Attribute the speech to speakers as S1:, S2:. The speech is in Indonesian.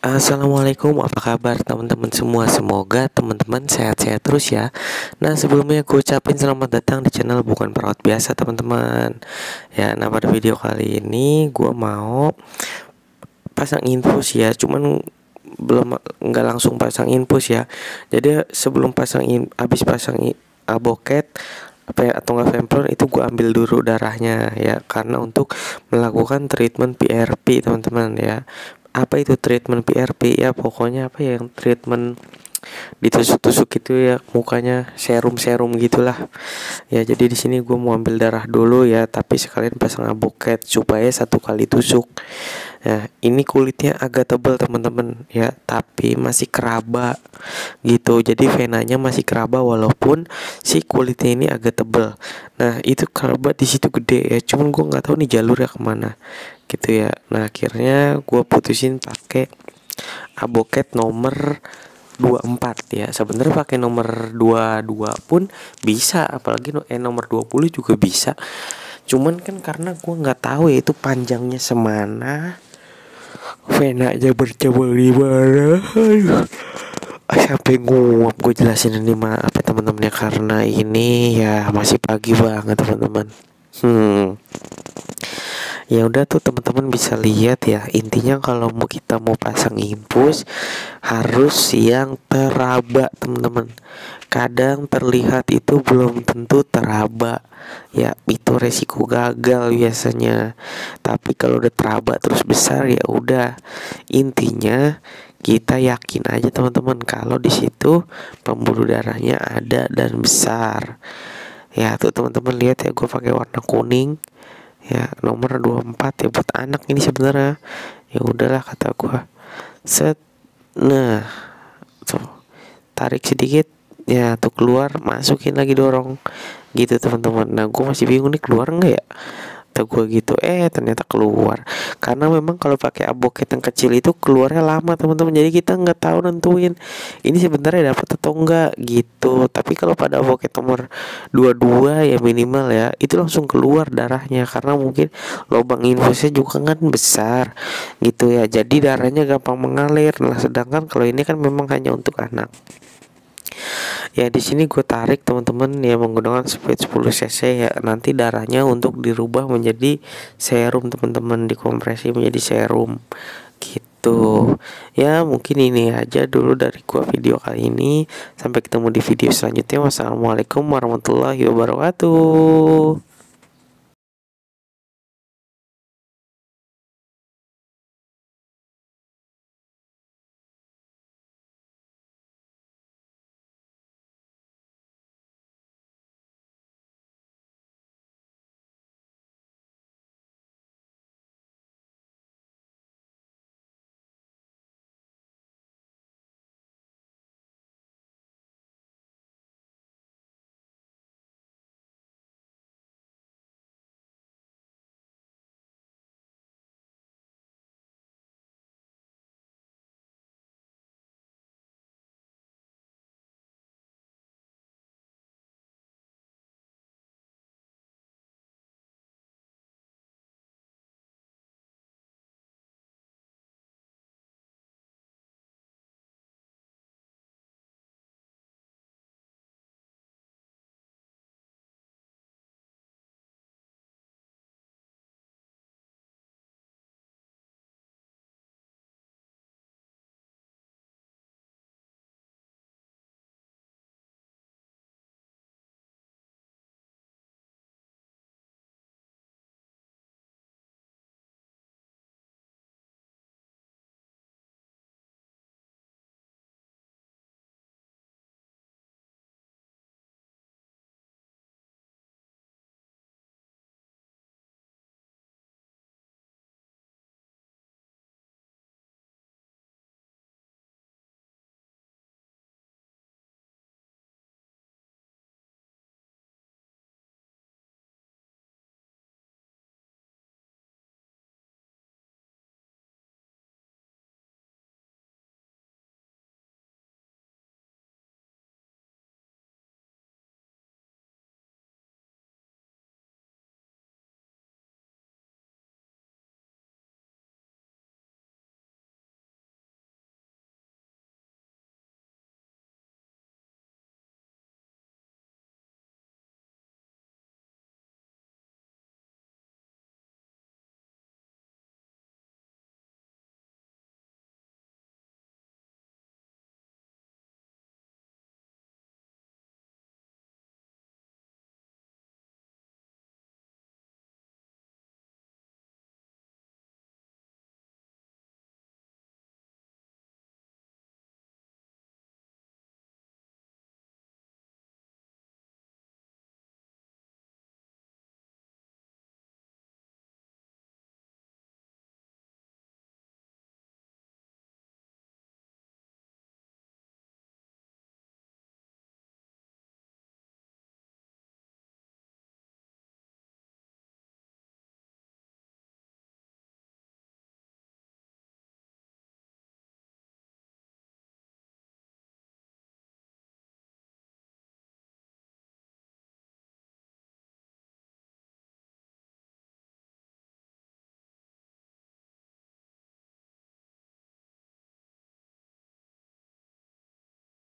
S1: Assalamualaikum, apa kabar teman-teman semua? Semoga teman-teman sehat-sehat terus ya. Nah, sebelumnya gue ucapin selamat datang di channel Bukan Perawat Biasa, teman-teman. Ya, nah pada video kali ini gue mau pasang infus ya, cuman belum nggak langsung pasang infus ya. Jadi sebelum pasang in, habis pasang in, aboket apa ya, atau nggak Femplon itu gue ambil dulu darahnya ya karena untuk melakukan treatment PRP teman-teman ya apa itu treatment PRP ya pokoknya apa ya yang treatment ditusuk-tusuk gitu ya mukanya serum-serum gitulah. Ya jadi di sini gue mau ambil darah dulu ya tapi sekalian pasang aboket supaya satu kali tusuk. Ya ini kulitnya agak tebal teman-teman. Ya tapi masih keraba gitu. Jadi venanya masih keraba walaupun si kulitnya ini agak tebal nah itu kerabat di situ gede ya cuman gue nggak tahu nih jalurnya ke mana gitu ya. Nah akhirnya gue putusin pakai aboket nomor 24 ya. Sebenarnya pakai nomor 22 pun bisa apalagi eh, nomor 20 juga bisa. Cuman kan karena gue nggak tahu ya itu panjangnya semana vena aja bercabang di mana. Sampai nguap gue jelasin ini teman-teman ya karena ini ya masih pagi banget teman-teman. Hmm ya udah tuh teman-teman bisa lihat ya intinya kalau mau kita mau pasang impus harus yang teraba teman-teman. Kadang terlihat itu belum tentu teraba. Ya itu resiko gagal biasanya. Tapi kalau udah teraba terus besar ya udah. Intinya kita yakin aja teman-teman kalau di situ pembuluh darahnya ada dan besar. Ya tuh teman-teman lihat ya gue pakai warna kuning ya nomor 24 ya buat anak ini sebenarnya. Ya udahlah kata gua. Set. Nah tuh. Tarik sedikit. Ya tuh keluar masukin lagi dorong. Gitu teman-teman. Nah gua masih bingung nih keluar nggak ya kata gue gitu eh ternyata keluar. Karena memang kalau pakai aboket yang kecil itu keluarnya lama teman-teman. Jadi kita nggak tahu nentuin ini sebenarnya dapat atau enggak gitu. Tapi kalau pada aboket nomor dua-dua ya minimal ya itu langsung keluar darahnya. Karena mungkin lubang infusnya juga kan besar gitu ya. Jadi darahnya gampang mengalir. Nah sedangkan kalau ini kan memang hanya untuk anak ya di sini gue tarik teman-teman ya menggunakan speed 10 cc ya. Nanti darahnya untuk dirubah menjadi serum teman-teman. Dikompresi menjadi serum. Gitu. Ya mungkin ini aja dulu dari gua video kali ini. Sampai ketemu di video selanjutnya. Wassalamualaikum warahmatullahi wabarakatuh